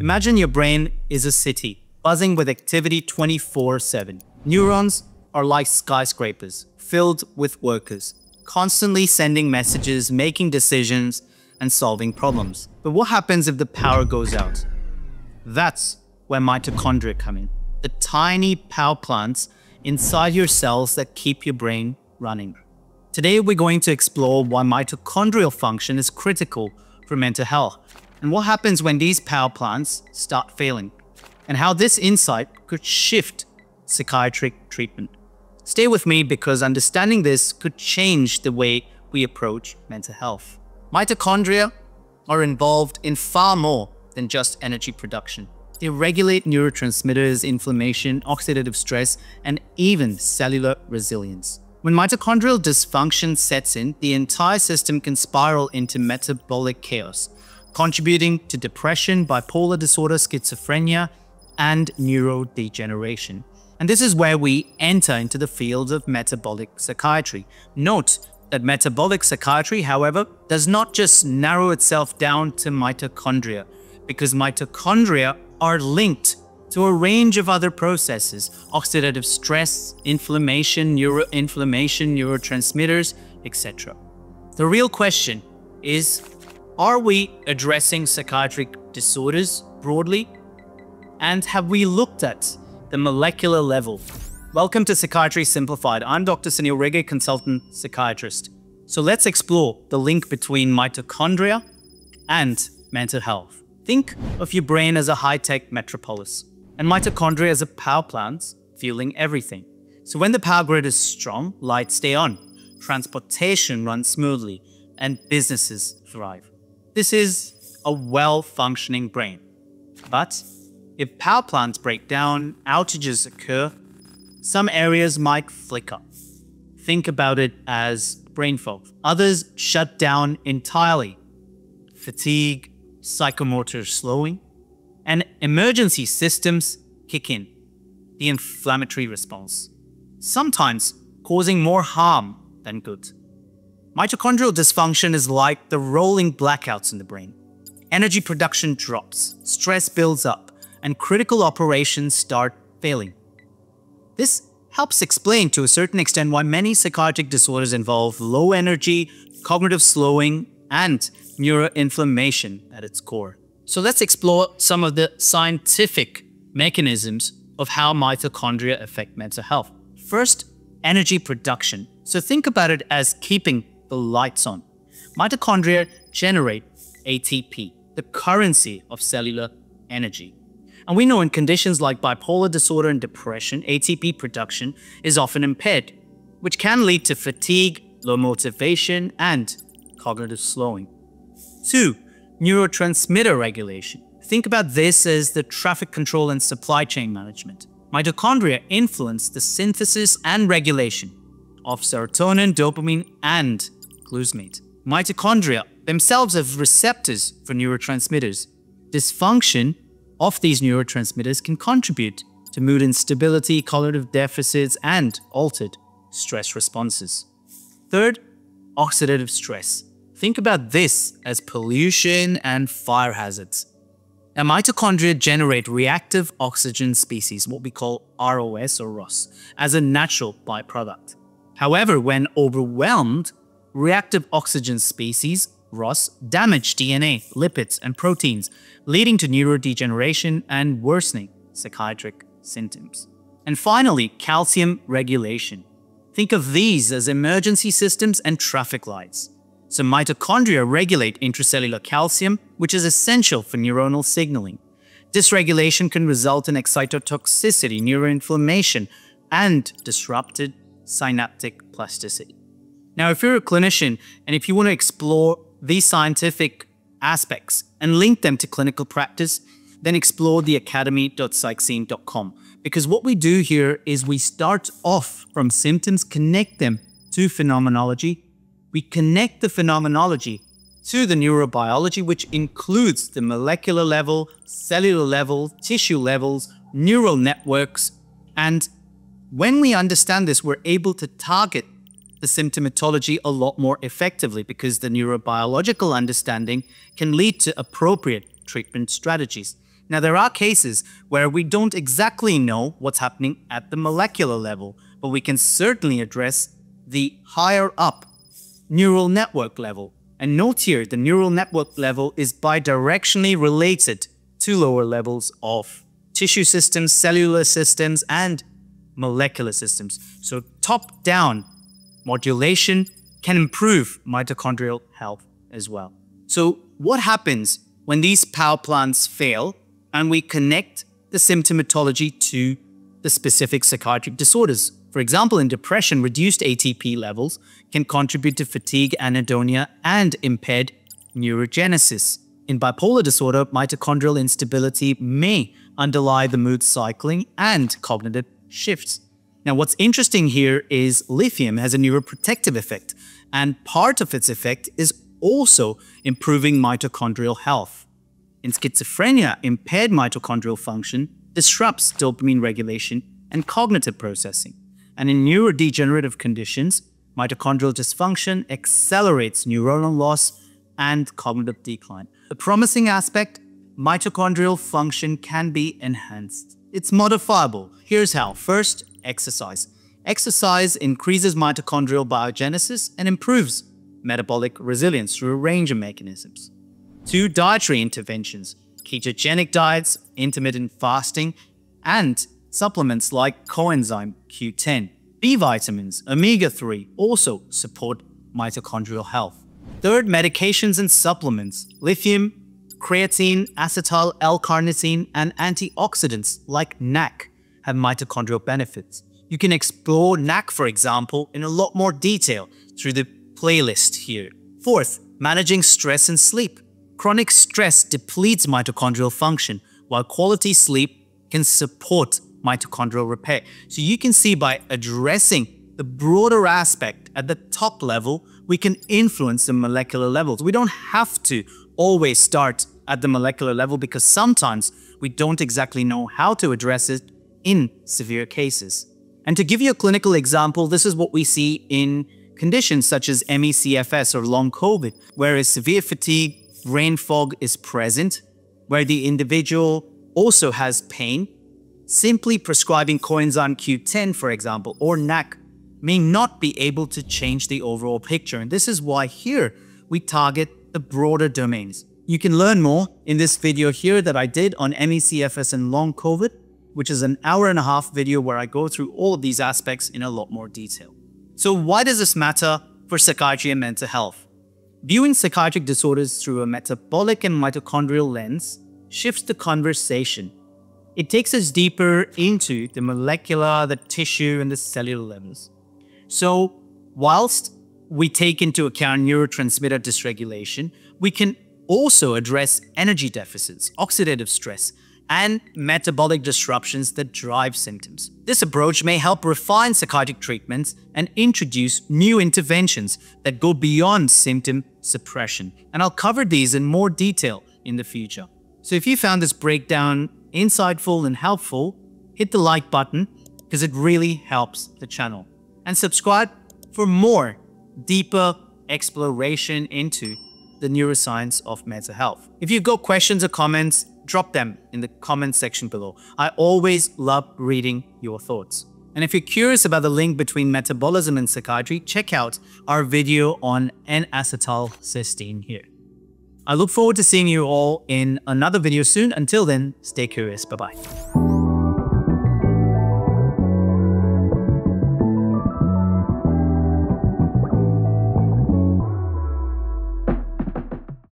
Imagine your brain is a city, buzzing with activity 24 7. Neurons are like skyscrapers, filled with workers, constantly sending messages, making decisions, and solving problems. But what happens if the power goes out? That's where mitochondria come in. The tiny power plants inside your cells that keep your brain running. Today, we're going to explore why mitochondrial function is critical for mental health and what happens when these power plants start failing, and how this insight could shift psychiatric treatment. Stay with me because understanding this could change the way we approach mental health. Mitochondria are involved in far more than just energy production. They regulate neurotransmitters, inflammation, oxidative stress, and even cellular resilience. When mitochondrial dysfunction sets in, the entire system can spiral into metabolic chaos, contributing to depression, bipolar disorder, schizophrenia, and neurodegeneration. And this is where we enter into the field of metabolic psychiatry. Note that metabolic psychiatry, however, does not just narrow itself down to mitochondria, because mitochondria are linked to a range of other processes oxidative stress, inflammation, neuroinflammation, neurotransmitters, etc. The real question is are we addressing psychiatric disorders broadly? And have we looked at the molecular level? Welcome to Psychiatry Simplified. I'm Dr. Sanil Rege, consultant psychiatrist. So let's explore the link between mitochondria and mental health. Think of your brain as a high-tech metropolis and mitochondria as a power plant fueling everything. So when the power grid is strong, lights stay on, transportation runs smoothly, and businesses thrive. This is a well-functioning brain. But if power plants break down, outages occur, some areas might flicker. Think about it as brain fog. Others shut down entirely. Fatigue, psychomotor slowing, and emergency systems kick in. The inflammatory response, sometimes causing more harm than good. Mitochondrial dysfunction is like the rolling blackouts in the brain. Energy production drops, stress builds up, and critical operations start failing. This helps explain to a certain extent why many psychiatric disorders involve low energy, cognitive slowing, and neuroinflammation at its core. So let's explore some of the scientific mechanisms of how mitochondria affect mental health. First, energy production. So think about it as keeping the lights on. Mitochondria generate ATP, the currency of cellular energy. And we know in conditions like bipolar disorder and depression, ATP production is often impaired, which can lead to fatigue, low motivation, and cognitive slowing. 2. Neurotransmitter regulation. Think about this as the traffic control and supply chain management. Mitochondria influence the synthesis and regulation of serotonin, dopamine, and glutamate. Mitochondria themselves have receptors for neurotransmitters. Dysfunction of these neurotransmitters can contribute to mood instability, cognitive deficits, and altered stress responses. Third, oxidative stress. Think about this as pollution and fire hazards. Now, mitochondria generate reactive oxygen species, what we call ROS or ROS, as a natural byproduct. However, when overwhelmed, reactive oxygen species, ROS, damage DNA, lipids, and proteins, leading to neurodegeneration and worsening psychiatric symptoms. And finally, calcium regulation. Think of these as emergency systems and traffic lights. So mitochondria regulate intracellular calcium, which is essential for neuronal signaling. Dysregulation can result in excitotoxicity, neuroinflammation, and disrupted synaptic plasticity. Now, if you're a clinician and if you want to explore these scientific aspects and link them to clinical practice, then explore theacademy.psychscene.com. Because what we do here is we start off from symptoms, connect them to phenomenology. We connect the phenomenology to the neurobiology, which includes the molecular level, cellular level, tissue levels, neural networks. And when we understand this, we're able to target the symptomatology a lot more effectively because the neurobiological understanding can lead to appropriate treatment strategies. Now, there are cases where we don't exactly know what's happening at the molecular level, but we can certainly address the higher up neural network level. And note here, the neural network level is bidirectionally related to lower levels of tissue systems, cellular systems, and molecular systems. So top-down modulation can improve mitochondrial health as well. So what happens when these power plants fail and we connect the symptomatology to the specific psychiatric disorders? For example, in depression, reduced ATP levels can contribute to fatigue, anhedonia, and impaired neurogenesis. In bipolar disorder, mitochondrial instability may underlie the mood cycling and cognitive shifts. Now, what's interesting here is lithium has a neuroprotective effect, and part of its effect is also improving mitochondrial health. In schizophrenia, impaired mitochondrial function disrupts dopamine regulation and cognitive processing. And in neurodegenerative conditions, mitochondrial dysfunction accelerates neuronal loss and cognitive decline. A promising aspect, mitochondrial function can be enhanced. It's modifiable. Here's how. First, exercise. Exercise increases mitochondrial biogenesis and improves metabolic resilience through a range of mechanisms. Two, dietary interventions. Ketogenic diets, intermittent fasting, and supplements like coenzyme Q10. B vitamins, omega-3 also support mitochondrial health. Third, medications and supplements. Lithium, creatine, acetyl L-carnitine, and antioxidants like NAC have mitochondrial benefits. You can explore NAC, for example, in a lot more detail through the playlist here. Fourth, managing stress and sleep. Chronic stress depletes mitochondrial function, while quality sleep can support mitochondrial repair. So you can see by addressing the broader aspect at the top level, we can influence the molecular levels. We don't have to always start at the molecular level because sometimes we don't exactly know how to address it in severe cases. And to give you a clinical example, this is what we see in conditions such as ME/CFS or long COVID, where a severe fatigue, brain fog is present, where the individual also has pain. Simply prescribing coenzyme Q10, for example, or NAC may not be able to change the overall picture. And this is why here we target the broader domains. You can learn more in this video here that I did on ME/CFS and long COVID, which is an hour and a half video where I go through all of these aspects in a lot more detail. So why does this matter for psychiatry and mental health? Viewing psychiatric disorders through a metabolic and mitochondrial lens shifts the conversation. It takes us deeper into the molecular, the tissue, and the cellular levels. So whilst we take into account neurotransmitter dysregulation, we can also address energy deficits, oxidative stress, and metabolic disruptions that drive symptoms. This approach may help refine psychotic treatments and introduce new interventions that go beyond symptom suppression. And I'll cover these in more detail in the future. So if you found this breakdown insightful and helpful, hit the like button because it really helps the channel. And subscribe for more deeper exploration into the neuroscience of mental health. If you've got questions or comments, drop them in the comment section below. I always love reading your thoughts. And if you're curious about the link between metabolism and psychiatry, check out our video on N-acetylcysteine here. I look forward to seeing you all in another video soon. Until then, stay curious. Bye-bye.